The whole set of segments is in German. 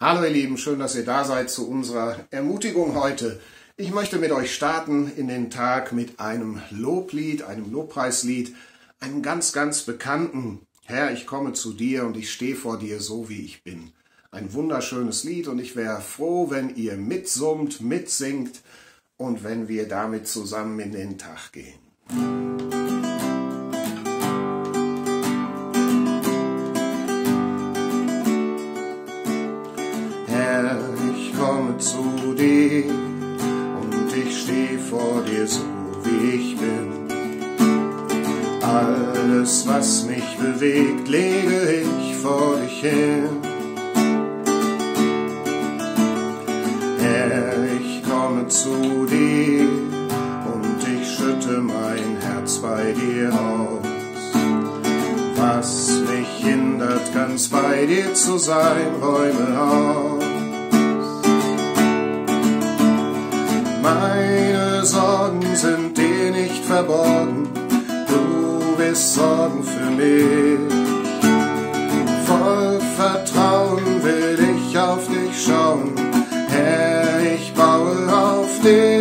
Hallo ihr Lieben, schön, dass ihr da seid zu unserer Ermutigung heute. Ich möchte mit euch starten in den Tag mit einem Loblied, einem Lobpreislied, einem ganz, ganz bekannten. Herr, ich komme zu dir und ich stehe vor dir so, wie ich bin. Ein wunderschönes Lied und ich wäre froh, wenn ihr mitsummt, mitsingt und wenn wir damit zusammen in den Tag gehen. Herr, ich komme zu dir und ich stehe vor dir so, wie ich bin. Alles, was mich bewegt, lege ich vor dich hin. Herr, ich komme zu dir und ich schütte mein Herz bei dir aus. Was mich hindert, ganz bei dir zu sein, räume aus. Meine Sorgen sind dir nicht verborgen, du bist Sorgen für mich. Voll Vertrauen will ich auf dich schauen, Herr, ich baue auf dich,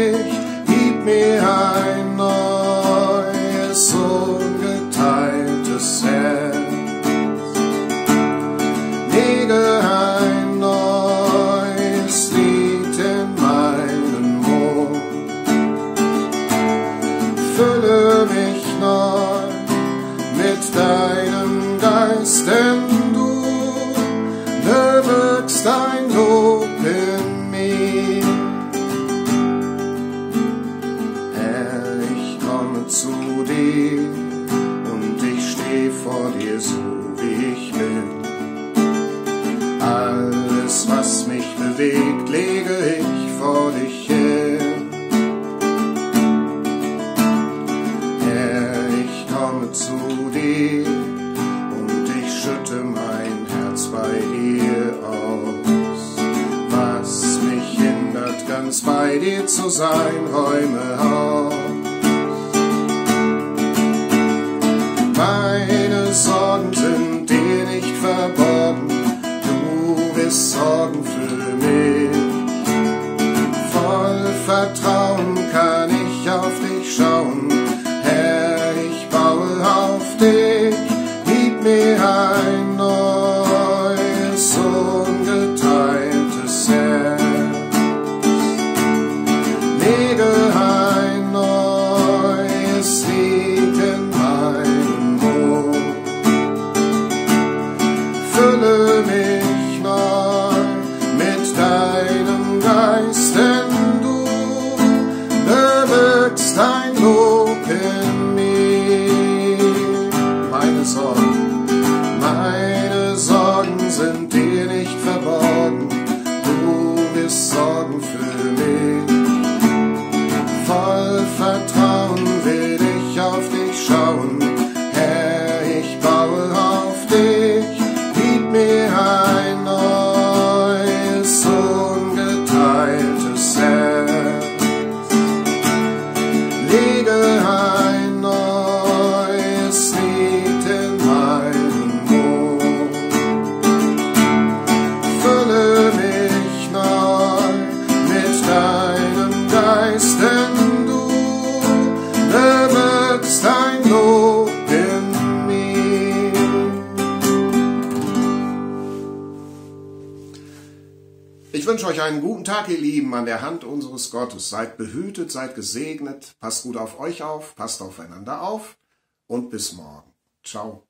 komme zu dir und ich stehe vor dir so, wie ich bin. Alles, was mich bewegt, lege ich vor dich hin. Herr, ich komme zu dir und ich schütte mein Herz bei dir aus. Was mich hindert, ganz bei dir zu sein, räume auf. Meine Sorgen sind dir nicht verborgen, du bist Sorgen für mich. Voll Vertrauen Sorgen für Ich wünsche euch einen guten Tag, ihr Lieben, an der Hand unseres Gottes. Seid behütet, seid gesegnet, passt gut auf euch auf, passt aufeinander auf und bis morgen. Ciao.